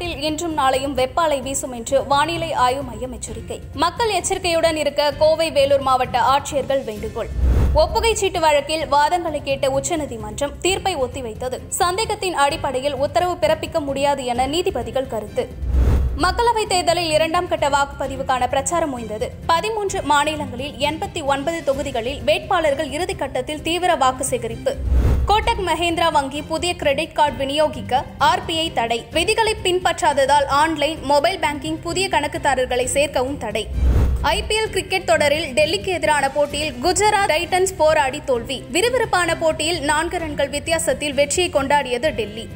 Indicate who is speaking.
Speaker 1: தமிழ்நாட்டில் இன்றும் நாளையும் வெப்ப அலை வீசும் என்று வானிலை ஆய்வு மையம் எச்சரிக்கை. மக்கள் எச்சரிக்கையுடன் இருக்க கோவை வேலூர் மாவட்ட ஆட்சியர்கள் வேண்டுகோள். ஒப்புகை சீட்டு வழக்கில் வாதங்களை கேட்ட உச்சநீதிமன்றம் தீர்ப்பை ஒத்திவைத்தது. சந்தேகத்தின் அடிப்படையில் உத்தரவு பிறப்பிக்க முடியாது என நீதிபதிகள் கருத்து. மக்களவைத் தேர்தலில் இரண்டாம் கட்ட வாக்குப்பதிவுக்கான பிரச்சாரம் ஓய்ந்தது பதிமூன்று மாநிலங்களில் எண்பத்தி ஒன்பது தொகுதிகளில் வேட்பாளர்கள் இறுதிக்கட்டத்தில் தீவிர வாக்கு சேகரிப்பு. கோட்டக் மஹேந்திரா வங்கி புதிய கிரெடிட் கார்டு விநியோகிக்க ஆர்பிஐ தடை. விதிகளை பின்பற்றாததால் ஆன்லைன் மொபைல் பேங்கிங் புதிய கணக்குதாரர்களை சேர்க்கவும் தடை. ஐபிஎல் கிரிக்கெட் தொடரில் டெல்லிக்கு எதிரான போட்டியில் குஜராத் டைட்டன்ஸ் போராடி தோல்வி. விறுவிறுப்பான போட்டியில் நான்கு ரன்கள் வித்தியாசத்தில் வெற்றியை கொண்டாடியது டெல்லி.